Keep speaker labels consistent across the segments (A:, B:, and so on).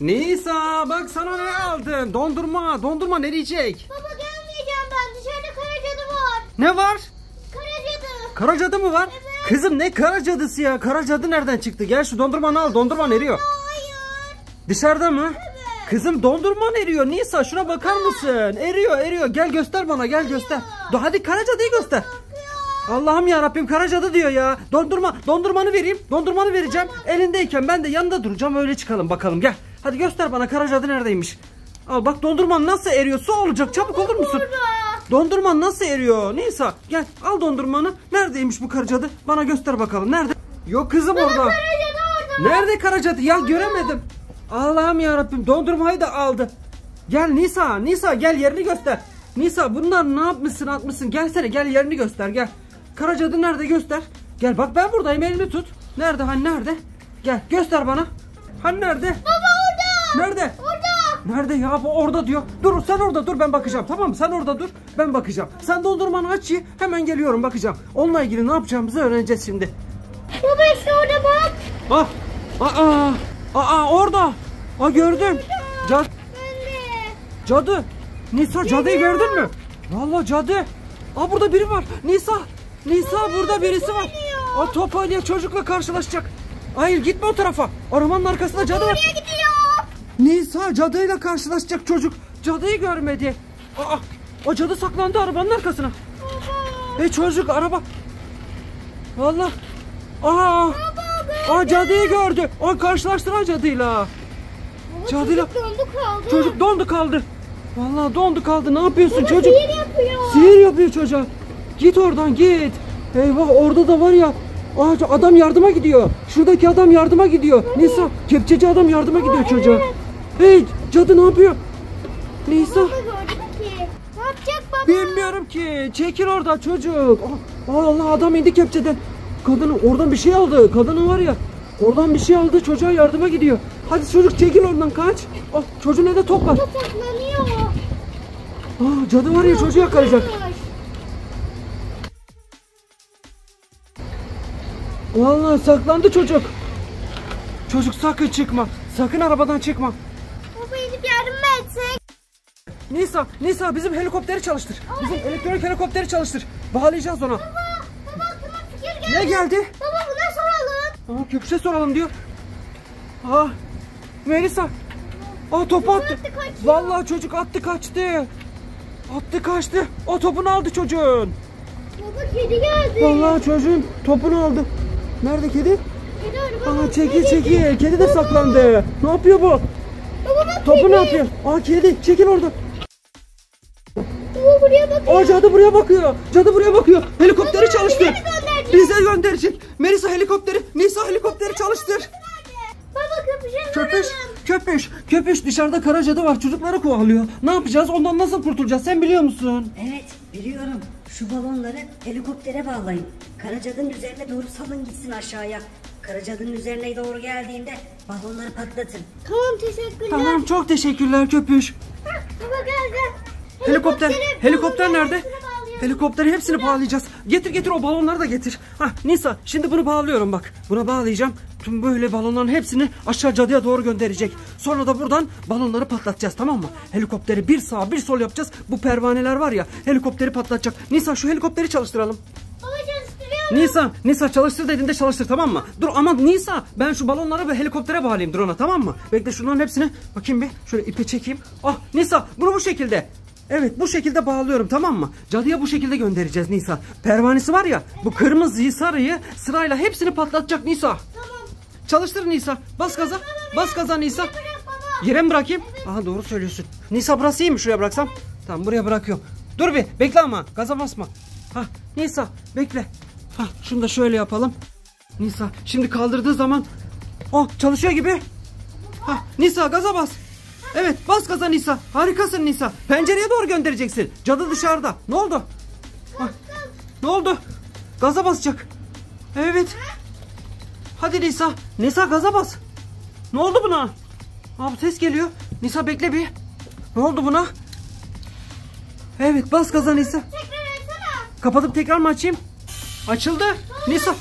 A: Nisa bak sana ne aldım. Dondurma. Dondurma ne diyecek?
B: Baba gelmeyeceğim ben. Dışarıda kara cadı var.
A: Ne var?
B: Kara cadı.
A: Kara cadı mı var? Kızım ne kara cadısı ya? Kara cadı nereden çıktı? Gel şu dondurmanı al. Dondurman eriyor.
B: Hayır.
A: Dışarıda mı? Kızım dondurman eriyor. Nisa şuna bakar mısın? Eriyor eriyor. Gel göster bana gel göster. Do hadi kara cadıyı göster. Allah'ım ya Rabbim kara cadı diyor ya. Dondurma dondurmanı vereyim. Dondurmanı vereceğim. Elindeyken ben de yanında duracağım. Öyle çıkalım bakalım. Gel. Hadi göster bana kara cadı neredeymiş. Al bak dondurman nasıl eriyor? Su olacak. Çabuk olur musun? Dondurman nasıl eriyor? Nisa gel al dondurmanı. Neredeymiş bu kara cadı? Bana göster bakalım. Nerede? Yok kızım orada.
B: Kara cadı orada.
A: Nerede kara cadı? Ya göremedim. Allah'ım ya Rabbim dondurmayı da aldı. Gel Nisa, Nisa gel yerini göster. Nisa bunlar ne yapmışsın atmışsın? Gelsene gel yerini göster gel. Kara cadı nerede göster. Gel bak ben buradayım elini tut. Nerede hani nerede? Gel göster bana. Hani nerede?
B: Baba.
A: Nerede?
B: Orada.
A: Nerede ya bu orada diyor. Dur sen orada dur ben bakacağım tamam mı? Sen orada dur ben bakacağım. Sen dondurmanı aç ye hemen geliyorum bakacağım. Onunla ilgili ne yapacağımızı öğreneceğiz şimdi.
B: Baba işte orada bak.
A: Ah! Aa! Aa orada. Aa gördüm. Cad cadı. Nisa cadıyı gördün mü? Vallahi cadı. Aa burada biri var. Nisa. Nisa burada birisi var. Aa top oynuyor çocukla karşılaşacak. Hayır gitme o tarafa. Arabanın arkasında cadı var.
B: Nereye gidiyor?
A: Nisa cadıyla karşılaşacak çocuk. Cadıyı görmedi. Aa o cadı saklandı arabanın arkasına.
B: Baba.
A: E çocuk araba. Vallahi. Aa. Aa cadıyı gördü. O karşılaştıran cadıyla. Cadıyla.
B: Çocuk dondu kaldı.
A: Çocuk dondu kaldı. Vallahi dondu kaldı. Ne yapıyorsun
B: Baba
A: çocuk?
B: sihir yapıyor.
A: Sihir yapıyor çocuğa. Git oradan git. Eyvah orada da var ya. Aa, adam yardıma gidiyor. Şuradaki adam yardıma gidiyor. Nisa kepçeci adam yardıma gidiyor çocuğa. Hey cadı ne yapıyor? Nisa
B: Baba gördüm ki. Ne yapacak baba?
A: bilmiyorum ki. Çekil orada çocuk. Aa, aa, Allah adam indi kepçeden. Kadını oradan bir şey aldı. Kadını var ya. Oradan bir şey aldı çocuğa yardıma gidiyor. Hadi çocuk çekil oradan kaç. Ah, çocuğun elinde top var.
B: Saklanıyor.
A: Aa, cadı var ya çocuğu yakalayacak. Vallahi saklandı çocuk. Çocuk sakın çıkma. Sakın arabadan çıkma. Nisa, Nisa bizim helikopteri çalıştır. Bizim elektronik helikopteri çalıştır. Bağlayacağız ona.
B: Baba, baba aklıma fikir geldi.
A: Ne geldi?
B: Baba buna soralım.
A: Aa, köpüşe soralım diyor. Aa, Melisa. Aa topu attı.
B: attı, kaçıyor.
A: Vallahi çocuk attı kaçtı. Attı kaçtı. O topunu aldı çocuğun.
B: Baba kedi geldi.
A: Vallahi çocuğun topunu aldı. Nerede kedi?
B: Kedi araba.
A: Aa çekil çekil. Kedi de saklandı. Ne yapıyor bu?
B: Baba bak
A: Topu
B: kedi.
A: ne yapıyor? Aa kedi çekil orada.
B: Baba buraya bakıyor.
A: Aa cadı buraya bakıyor. Cadı buraya bakıyor. Helikopteri çalıştır.
B: bize gönderecek?
A: Bize gönderecek. Melisa helikopteri. Nisa helikopteri çalıştır.
B: Baba köpüşe
A: Köpüş, köpüş, köpüş dışarıda kara cadı var. Çocukları kovalıyor. Ne yapacağız? Ondan nasıl kurtulacağız? Sen biliyor musun?
C: Evet biliyorum. Şu balonları helikoptere bağlayın. Karacadının üzerine doğru salın gitsin aşağıya. Karacadının üzerine doğru geldiğinde balonları patlatın.
B: Tamam teşekkürler.
A: Tamam çok teşekkürler köpüş.
B: Baba gel gel.
A: Helikopter, helikopter nerede? Helikopteri hepsini bağlayacağız. Getir getir o balonları da getir. Hah Nisa şimdi bunu bağlıyorum bak. Buna bağlayacağım. Tüm böyle balonların hepsini aşağı cadıya doğru gönderecek. Sonra da buradan balonları patlatacağız tamam mı? Helikopteri bir sağ bir sol yapacağız. Bu pervaneler var ya helikopteri patlatacak. Nisa şu helikopteri çalıştıralım.
B: Baba çalıştırıyorum.
A: Nisa, Nisa çalıştır dediğinde çalıştır tamam mı? Dur ama Nisa ben şu balonları ve helikoptere bağlayayım drone'a tamam mı? Bekle şunların hepsini bakayım bir şöyle ipe çekeyim. Ah Nisa bunu bu şekilde. Evet bu şekilde bağlıyorum tamam mı? Cadıya bu şekilde göndereceğiz Nisa. Pervanesi var ya bu kırmızıyı sarıyı sırayla hepsini patlatacak Nisa.
B: Tamam.
A: Çalıştır Nisa. Bas gaza. Bas gaza Nisa. Yere mi bırakayım? Aha doğru söylüyorsun. Nisa burası iyi mi? Şuraya bıraksam. Tamam buraya bırakıyorum. Dur bir bekle ama gaza basma. Ha Nisa bekle. Ha şunu da şöyle yapalım. Nisa şimdi kaldırdığı zaman oh çalışıyor gibi. Ha Nisa gaza bas. Evet bas gaza Nisa. Harikasın Nisa. Pencereye doğru göndereceksin. Cadı dışarıda. Ne oldu? Ha, ne oldu? Gaza basacak. Evet. Hadi Nisa. Nisa gaza bas. Ne oldu buna? Abi ses geliyor. Nisa bekle bir. Ne oldu buna? Evet bas gaza Nisa. Kapatıp tekrar mı açayım? Açıldı. Nisa.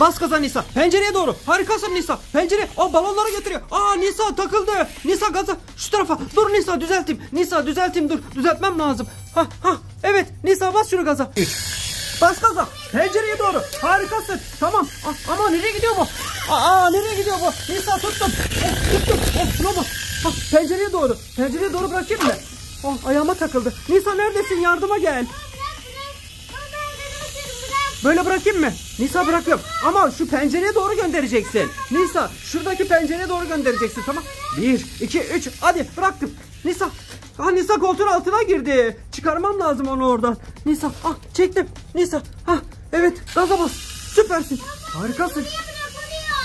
A: Bas gaza Nisa. Pencereye doğru. Harikasın Nisa. Pencere. Aa balonları getiriyor. Aa Nisa takıldı. Nisa gaza. Şu tarafa. Dur Nisa düzelteyim. Nisa düzelteyim dur. Düzeltmem lazım. Ha ha. Evet Nisa bas şunu gaza. Bas gaza. Pencereye doğru. Harikasın. Tamam. Aa, ama nereye gidiyor bu? Aa nereye gidiyor bu? Nisa tuttum. Oh, tuttum. Oh, şuna bak. Ha, pencereye doğru. Pencereye doğru bırakayım mı? Oh, ayağıma takıldı. Nisa neredesin? Yardıma gel.
B: Baba ben arkadaşlarım bırak.
A: Böyle bırakayım mı? Nisa bırakıyorum. Ama şu pencereye doğru göndereceksin. Nisa şuradaki pencereye doğru göndereceksin tamam. Bir, iki, üç. Hadi bıraktım. Nisa. Ah Nisa koltuğun altına girdi. Çıkarmam lazım onu oradan. Nisa ah çektim. Nisa. Ah evet gaza bas. Süpersin. Harikasın.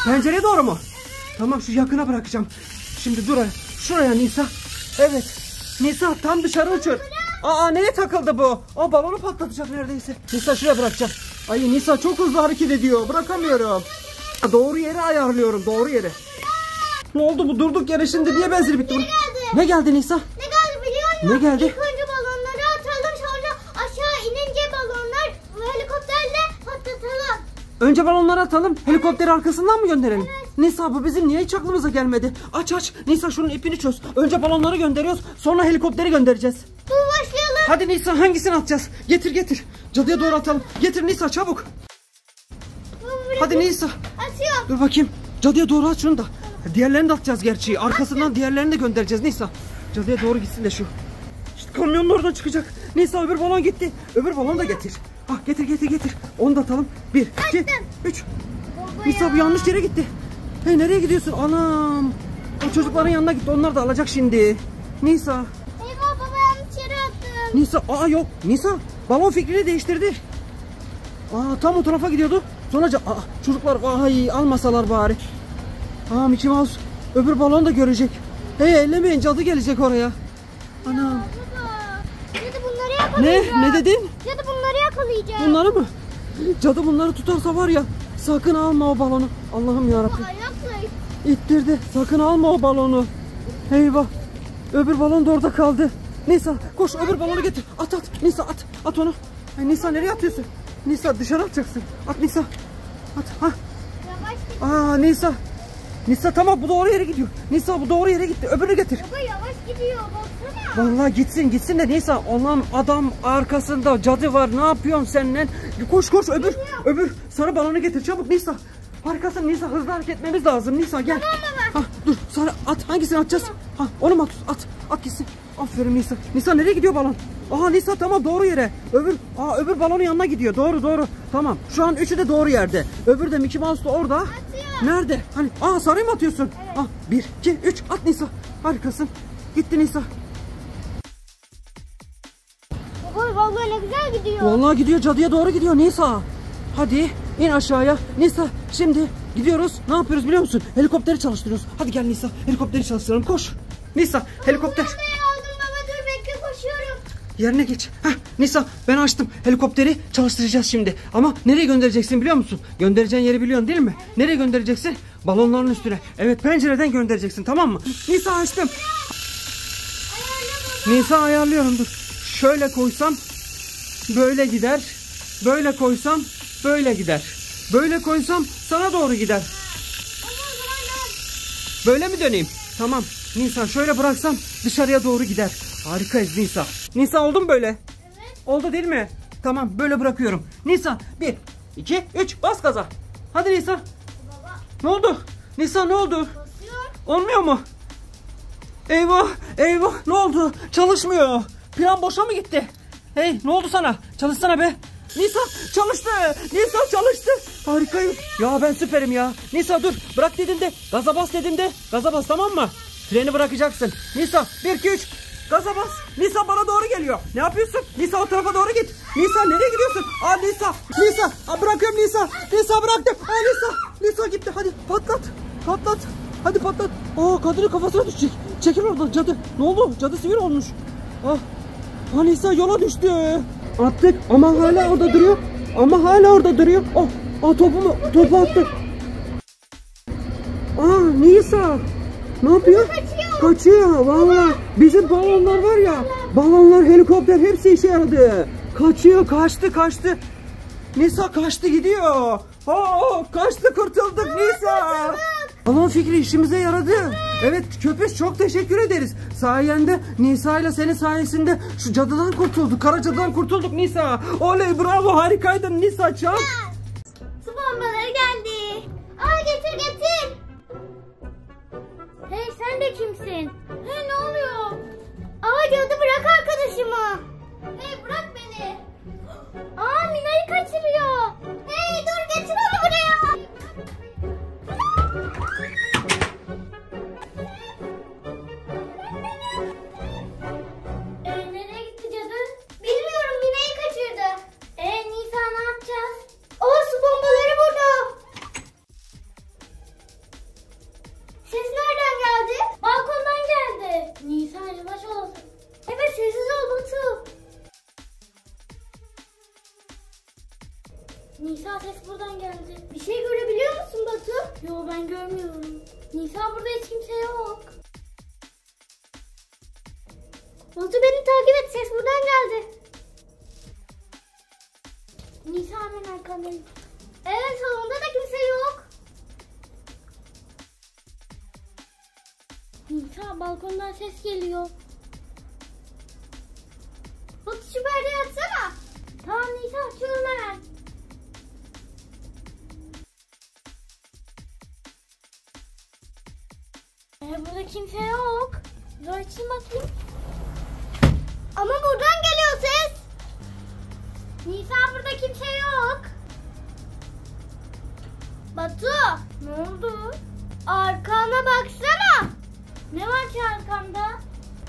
A: Pencereye doğru mu? Tamam şu yakına bırakacağım. Şimdi dur. Şuraya Nisa. Evet. Nisa tam dışarı uçur. Aa neye takıldı bu? O balonu patlatacak neredeyse. Nisa şuraya bırakacağım. Ay Nisa çok hızlı hareket ediyor. Bırakamıyorum. Doğru yere ayarlıyorum. Doğru yere. Ne oldu bu durduk yere şimdi niye benzin bitti? bunun? Ne geldi Nisa?
B: Ne geldi biliyor musun?
A: Ne geldi?
B: İlk önce balonları atalım sonra aşağı inince balonlar helikopterle patlatalım.
A: Önce balonları atalım. Helikopteri arkasından mı gönderelim? Nisa bu bizim niye hiç aklımıza gelmedi? Aç aç. Nisa şunun ipini çöz. Önce balonları gönderiyoruz. Sonra helikopteri göndereceğiz.
B: Dur başlayalım.
A: Hadi Nisa hangisini atacağız? Getir getir. Cadıya doğru atalım. Getir Nisa çabuk. Hadi Nisa.
B: Atıyor.
A: Dur bakayım. Cadıya doğru at şunu da. Diğerlerini de atacağız gerçi. Arkasından diğerlerini de göndereceğiz Nisa. Cadıya doğru gitsin de şu. İşte kamyonun oradan çıkacak. Nisa öbür balon gitti. Öbür balonu da getir. Ah getir getir getir. Onu da atalım. Bir, iki, üç.
B: Baba
A: Nisa bu yanlış yere gitti. Hey nereye gidiyorsun? Anam. O çocukların yanına gitti. Onlar da alacak şimdi. Nisa.
B: Eyvah baba yanlış yere attım.
A: Nisa. Aa yok. Nisa. Balon fikrini değiştirdi. Aa tam o tarafa gidiyordu. Sonra aa, çocuklar ay almasalar bari. Aa Mickey Mouse öbür balon da görecek. Hey ellemeyin cadı gelecek oraya. Anam.
B: Cadı bunları
A: Ne?
B: yakalayacak.
A: Ne dedin?
B: Cadı bunları yakalayacak.
A: Bunları mı? Cadı bunları tutarsa var ya sakın alma o balonu. Allah'ım yarabbim. İttirdi. Sakın alma o balonu. Eyvah. Öbür balon da orada kaldı. Nisa koş öbür balonu getir. At at. Nisa at. At onu. Ay, Nisa nereye atıyorsun? Nisa dışarı atacaksın. At Nisa. At. Ha.
B: yavaş
A: Aa Nisa. Nisa tamam bu doğru yere gidiyor. Nisa bu doğru yere gitti. Öbürünü getir.
B: Baba yavaş gidiyor baksana.
A: Vallahi gitsin gitsin de Nisa. Olan adam arkasında cadı var. Ne yapıyorsun sen lan? Koş koş öbür. Öbür sarı balonu getir çabuk Nisa. Harikasın Nisa hızlı hareket etmemiz lazım. Nisa gel. Ha, dur sarı at hangisini atacağız? Ha, onu mu at? At. At gitsin. Aferin Nisa. Nisa nereye gidiyor balon? Aha Nisa tamam doğru yere. Öbür aa öbür balonun yanına gidiyor. Doğru doğru. Tamam. Şu an üçü de doğru yerde. Öbür de Mickey Mouse da orada. Nerede? Hani aa sarıyı mı atıyorsun? Ah bir, iki, üç at Nisa. Harikasın. Gitti Nisa.
B: Baba vallahi ne güzel gidiyor.
A: Vallahi gidiyor cadıya doğru gidiyor Nisa. Hadi in aşağıya. Nisa şimdi gidiyoruz. Ne yapıyoruz biliyor musun? Helikopteri çalıştırıyoruz. Hadi gel Nisa helikopteri çalıştıralım koş. Nisa helikopter.
B: Buraya aldım baba dur bekle koşuyorum.
A: Yerine geç. Heh, Nisa ben açtım. Helikopteri çalıştıracağız şimdi. Ama nereye göndereceksin biliyor musun? Göndereceğin yeri biliyorsun değil mi? Nereye göndereceksin? Balonların üstüne. Evet pencereden göndereceksin tamam mı? Nisa açtım. Nisa ayarlıyorum dur. Şöyle koysam böyle gider. Böyle koysam böyle gider. Böyle koysam sana doğru gider. Böyle mi döneyim? Tamam. Nisa şöyle bıraksam dışarıya doğru gider. Harikayız Nisa. Nisa oldu mu böyle? Evet. Oldu değil mi? Tamam böyle bırakıyorum. Nisa bir, iki, üç bas gaza. Hadi Nisa. Ne oldu? Nisa ne oldu? Olmuyor mu? Eyvah eyvah ne oldu? Çalışmıyor. Plan boşa mı gitti? Hey ne oldu sana? Çalışsana be. Nisa çalıştı. Nisa çalıştı. Harikayım. Ya ben süperim ya. Nisa dur. Bırak dediğimde. Gaza bas dediğimde. Gaza bas tamam mı? Freni bırakacaksın. Nisa 1 2 3. Gaza bas. Nisa bana doğru geliyor. Ne yapıyorsun? Nisa o tarafa doğru git. Nisa nereye gidiyorsun? Aa Nisa. Nisa. Aa, bırakıyorum Nisa. Nisa bıraktım. Aa Nisa. Nisa gitti. Hadi patlat. Patlat. Hadi patlat. Aa kadının kafasına düşecek. Çekil oradan cadı. Ne oldu? Cadı sivir olmuş. Ah. Aa Nisa yola düştü. Attık ama hala orada duruyor. Ama hala orada duruyor. Oh, aa topumu, topu attı. Aa Nisa. Ne yapıyor?
B: Kaçıyor.
A: Kaçıyor valla. Bizim balonlar var ya. Balonlar, helikopter hepsi işe yaradı. Kaçıyor, kaçtı, kaçtı. Nisa kaçtı gidiyor. Oo, kaçtı kurtulduk Nisa. Balon fikri işimize yaradı. Evet köpüş çok teşekkür ederiz. Sayende Nisa ile senin sayesinde şu cadıdan kurtulduk. Kara cadıdan kurtulduk Nisa. Oley bravo harikaydın Nisa çak.
B: Su bombaları geldi. De kimsin? Hey ne oluyor? Aa cadı bırak arkadaşımı. Hey bırak görmüyorum. Nisa burada hiç kimse yok. Batu beni takip et ses buradan geldi. Nisa hemen arkandayım. Evet salonda da kimse yok. Nisa balkondan ses geliyor. Batu şu perdeyi açsana. Tamam Nisa açıyorum hemen. Ee, burada kimse yok. Dur açayım bakayım. Ama buradan geliyor ses. Nisa burada kimse yok. Batu. Ne oldu? Arkana baksana. Ne var ki arkamda?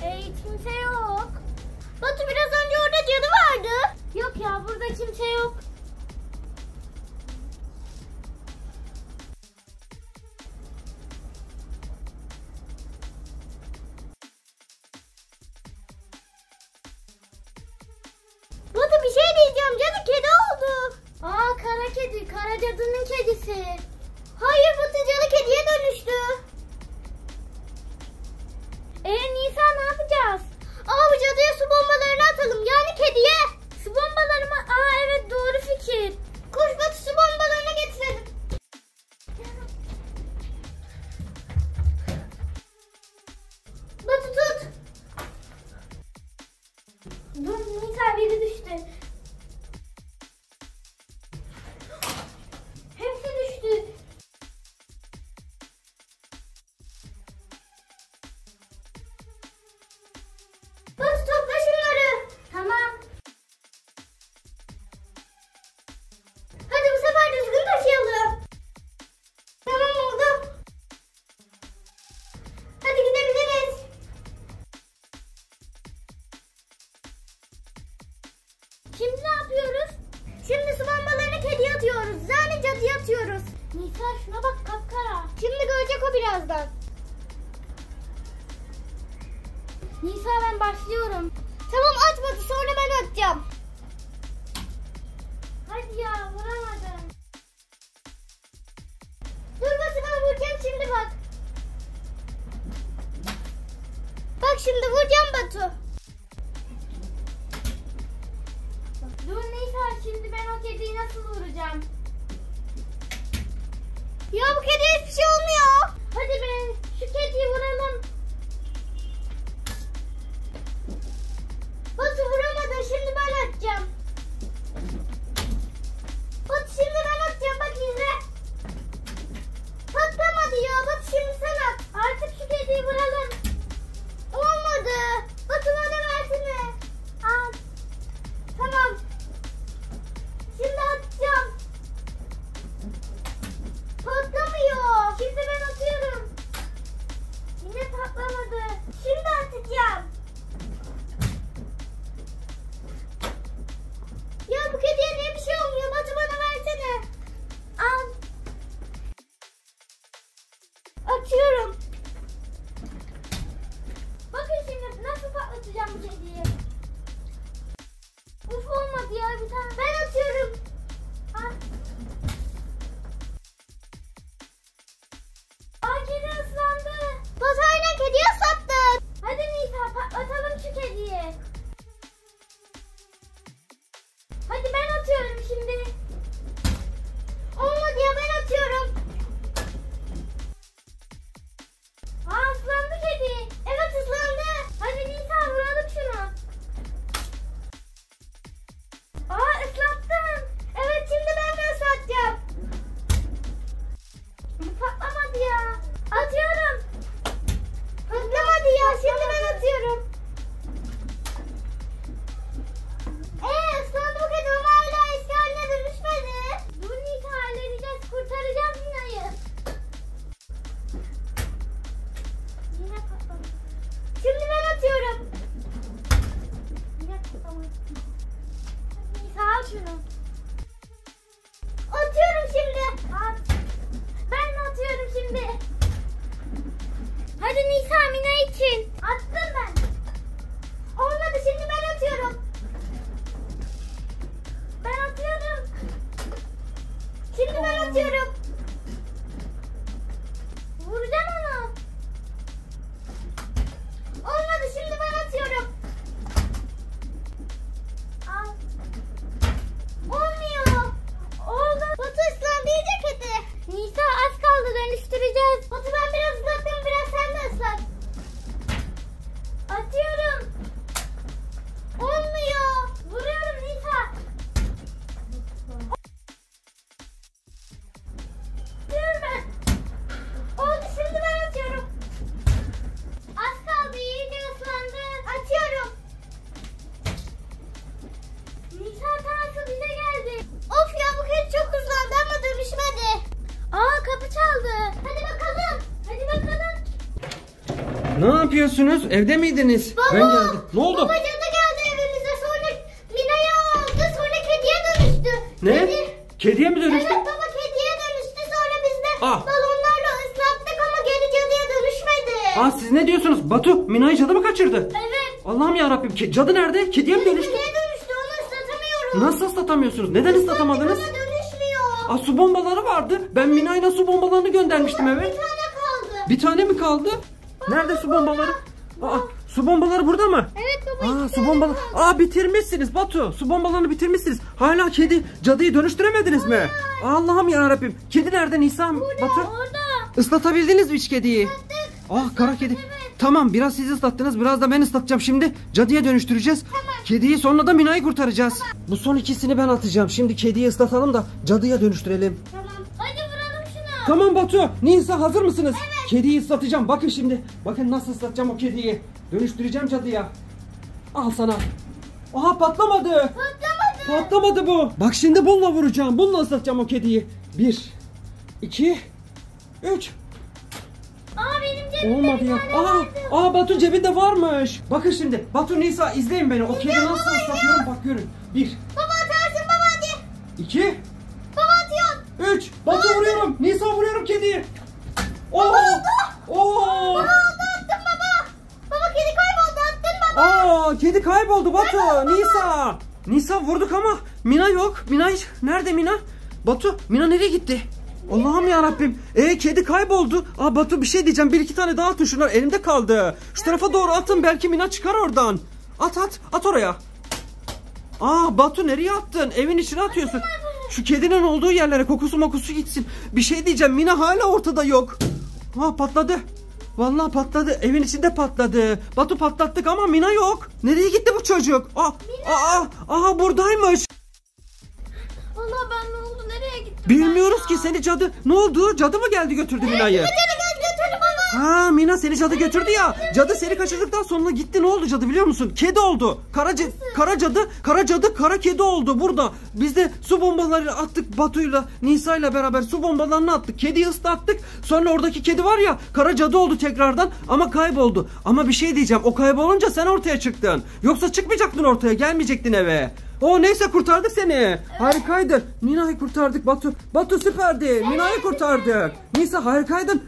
B: E, hiç kimse yok. Batu biraz önce orada cadı vardı. Yok ya burada kimse yok. it. Şimdi vuracağım Batu.
A: Yapıyorsunuz? Evde miydiniz?
B: Baba.
A: Ben geldim. Ne oldu?
B: Baba cadı geldi evimize sonra Mina'yı aldı sonra kediye dönüştü.
A: Ne?
B: Kedi-
A: Kediye mi dönüştü?
B: Evet baba kediye dönüştü sonra biz de
A: Ah.
B: balonlarla ıslattık ama geri cadıya dönüşmedi.
A: Aa siz ne diyorsunuz? Batu Mina'yı cadı mı kaçırdı?
B: Evet.
A: Allah'ım ya Rabbim. Cadı nerede? Kediye mi dönüştü?
B: Kediye dönüştü onu ıslatamıyorum.
A: Nasıl ıslatamıyorsunuz? Neden ıslatamadınız?
B: Bana dönüşmüyor.
A: Aa su bombaları vardı. Ben Mina'yla su bombalarını göndermiştim
B: Bir
A: eve.
B: tane kaldı.
A: Bir tane mi kaldı? Nerede su bombaları? Aa su bombaları burada mı?
B: Evet baba
A: Aa su bombaları. Aa bitirmişsiniz Batu. Su bombalarını bitirmişsiniz. Hala kedi cadıyı dönüştüremediniz mi? Allah'ım ya Rabbim. Kedi nerede Nisan?
B: Burada
A: Batu.
B: orada.
A: Islatabildiniz mi hiç kediyi? Ah kara kedi. Tamam biraz siz ıslattınız biraz da ben ıslatacağım şimdi. Cadıya dönüştüreceğiz. Kediyi sonra da Mina'yı kurtaracağız. Bu son ikisini ben atacağım. Şimdi kediyi ıslatalım da cadıya dönüştürelim.
B: Tamam. Hadi vuralım şunu.
A: Tamam Batu. Nisa hazır mısınız? Kediyi ıslatacağım. Bakın şimdi. Bakın nasıl ıslatacağım o kediyi. Dönüştüreceğim cadıya. Al sana. Aha patlamadı.
B: Patlamadı.
A: Patlamadı bu. Bak şimdi bununla vuracağım. Bununla ıslatacağım o kediyi. Bir. iki, Üç.
B: Aa benim cebimde
A: Olmadı ya. Aa,
B: vardı.
A: aa Batu cebinde varmış. Bakın şimdi. Batu Nisa izleyin beni. O kedi nasıl ıslatıyorum bak görün. Bir.
B: Baba atarsın baba hadi.
A: iki,
B: Baba atıyorsun.
A: Üç. Batu vuruyorum. Nisa vuruyorum kediyi. Oo. Oo.
B: Baba oldu attın baba. Baba kedi kayboldu attın baba.
A: Aa kedi kayboldu Batu. Nisa. Nisa vurduk ama Mina yok. Mina hiç- nerede Mina? Batu Mina nereye gitti? Allah'ım ya Rabbim. E kedi kayboldu. Aa Batu bir şey diyeceğim. Bir iki tane daha atın şunlar. Elimde kaldı. Şu tarafa doğru atın. Belki Mina çıkar oradan. At at. At oraya. Aa Batu nereye attın? Evin içine atıyorsun. Şu kedinin olduğu yerlere kokusu mokusu gitsin. Bir şey diyeceğim. Mina hala ortada yok. Ha patladı. Vallahi patladı. Evin içinde patladı. Batu patlattık ama Mina yok. Nereye gitti bu çocuk? Aa, aa, aa buradaymış.
B: Allah ben ne oldu nereye gittim?
A: Bilmiyoruz ki seni cadı. Ne oldu? Cadı mı geldi götürdü Mina'yı?
B: Gel gel götürdü baba.
A: Ha Mina seni cadı götürdü ya. Cadı seni kaçırdıktan sonra gitti. Ne oldu cadı biliyor musun? Kedi oldu. Kara, ce- kara cadı, kara cadı, kara kedi oldu burada. Biz de su bombaları attık Batu'yla, Nisa'yla beraber su bombalarını attık. Kediyi ıslattık. Sonra oradaki kedi var ya kara cadı oldu tekrardan ama kayboldu. Ama bir şey diyeceğim. O kaybolunca sen ortaya çıktın. Yoksa çıkmayacaktın ortaya. Gelmeyecektin eve. O neyse kurtardık seni. Harikaydı. Mina'yı kurtardık Batu. Batu süperdi. Mina'yı kurtardık. Nisa harikaydın.